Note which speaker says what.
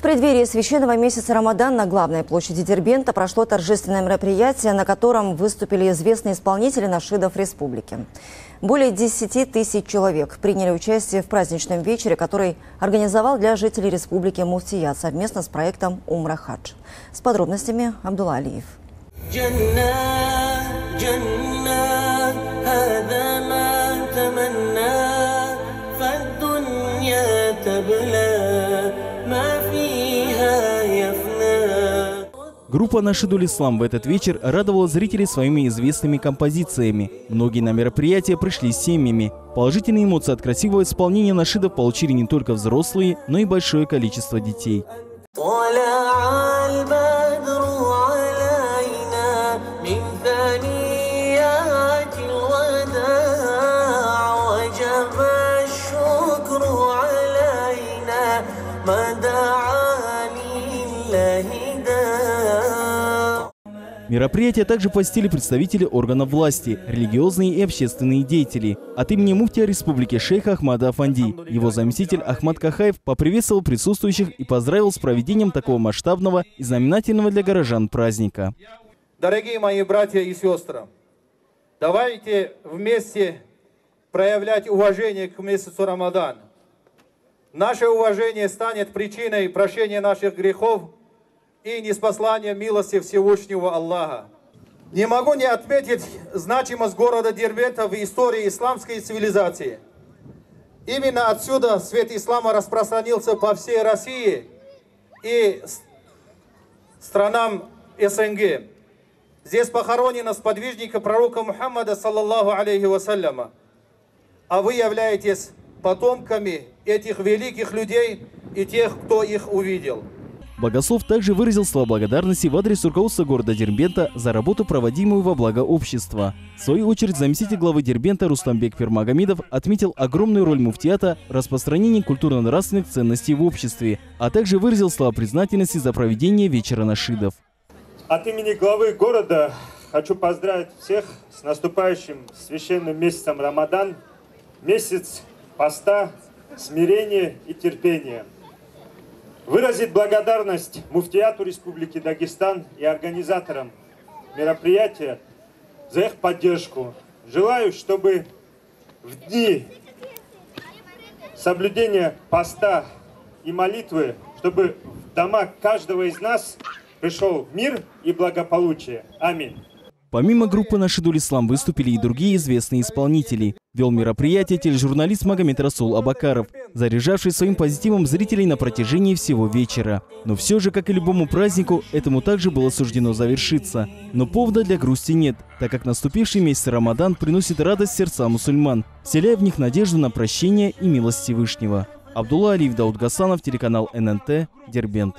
Speaker 1: В преддверии священного месяца Рамадан на главной площади Дербента прошло торжественное мероприятие, на котором выступили известные исполнители нашидов республики. Более 10 тысяч человек приняли участие в праздничном вечере, который организовал для жителей республики Муфтият совместно с проектом «Умра Хадж». С подробностями Абдулла Алиев.
Speaker 2: Группа «Нашидуль Ислам» в этот вечер радовала зрителей своими известными композициями. Многие на мероприятие пришли с семьями. Положительные эмоции от красивого исполнения нашидов получили не только взрослые, но и большое количество детей. Мероприятие также посетили представители органов власти, религиозные и общественные деятели. От имени муфтия республики шейха Ахмада Афанди, его заместитель Ахмад Кахаев поприветствовал присутствующих и поздравил с проведением такого масштабного и знаменательного для горожан праздника.
Speaker 3: Дорогие мои братья и сестры, давайте вместе проявлять уважение к месяцу Рамадан. Наше уважение станет причиной прощения наших грехов – и неспослание милости Всевышнего Аллаха. Не могу не отметить значимость города Дербента в истории исламской цивилизации. Именно отсюда свет ислама распространился по всей России и странам СНГ. Здесь похоронено сподвижника пророка Мухаммада, саллаллаху алейхи вассаляма. А вы являетесь потомками этих великих людей и тех, кто их увидел.
Speaker 2: Богослов также выразил слова благодарности в адрес руководства города Дербента за работу, проводимую во благо общества. В свою очередь, заместитель главы Дербента Рустамбек Пермагомедов отметил огромную роль муфтиата в распространении культурно-нравственных ценностей в обществе, а также выразил слова признательности за проведение вечера нашидов.
Speaker 4: От имени главы города хочу поздравить всех с наступающим священным месяцем Рамадан, месяц поста, смирения и терпения – выразить благодарность Муфтиату Республики Дагестан и организаторам мероприятия за их поддержку. Желаю, чтобы в дни соблюдения поста и молитвы, чтобы в дома каждого из нас пришел мир и благополучие. Аминь.
Speaker 2: Помимо группы «Нашидуль Ислам» выступили и другие известные исполнители. Вел мероприятие тележурналист Магомед Расул Абакаров, заряжавший своим позитивом зрителей на протяжении всего вечера. Но все же, как и любому празднику, этому также было суждено завершиться. Но повода для грусти нет, так как наступивший месяц Рамадан приносит радость сердца мусульман, вселяя в них надежду на прощение и милость Всевышнего. Абдулла Алиев Дауд Гасанов, телеканал ННТ, Дербент.